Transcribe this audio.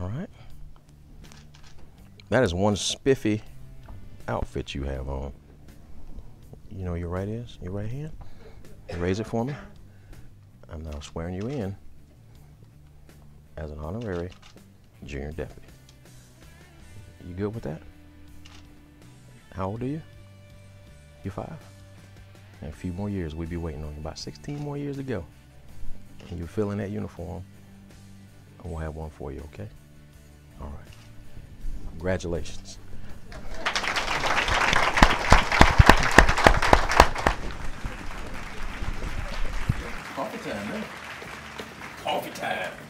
All right. That is one spiffy outfit you have on. You know your right is? Your right hand? Raise it for me. I'm now swearing you in as an honorary junior deputy. You good with that? How old are you? You five? In a few more years, we'll be waiting on you. About 16 more years to go. And you fill in that uniform, and we'll have one for you, okay? All right. Congratulations. Coffee time, man. Coffee time.